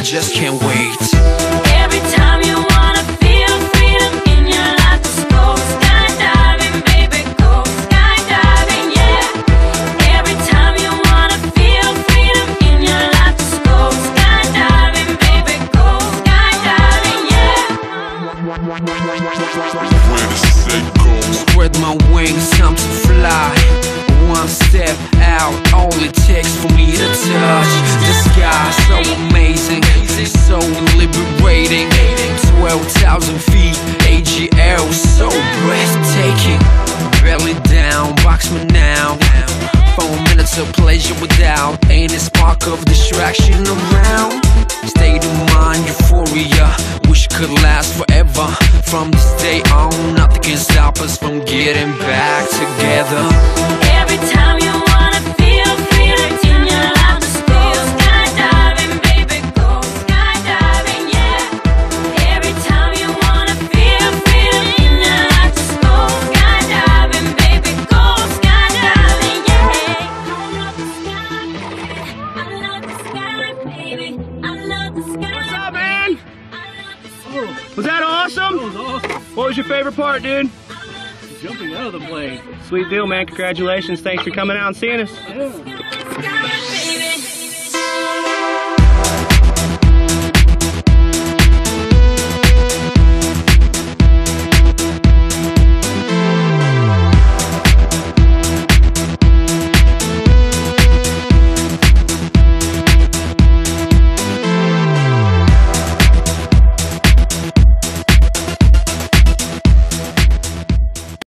I just can't wait. Every time you wanna feel freedom in your life, just go skydiving, baby, go skydiving, yeah. Every time you wanna feel freedom in your life, just go skydiving, baby, go skydiving, yeah. Spread my wings, time to fly. One step out, all it takes for me to touch the sky. So amazing, so liberating. 12,000 feet, AGL, so breathtaking. Belly down, box me now. Four minutes of pleasure without any spark of distraction around. State of mind, euphoria, wish could last forever. From this day on, nothing can stop us from getting back together. Every time you wanna feel freedom in your life, just skydiving, baby, go skydiving, yeah. Every time you wanna feel freedom in your life, just skydiving, baby, go skydiving, yeah. I love the sky, I love the sky, baby, I love the sky. What's up, man? I love the sky. Was that awesome? That was awesome. What was your favorite part, dude? Jumping out of the plane. Sweet deal, man. Congratulations. Thanks for coming out and seeing us. Yeah.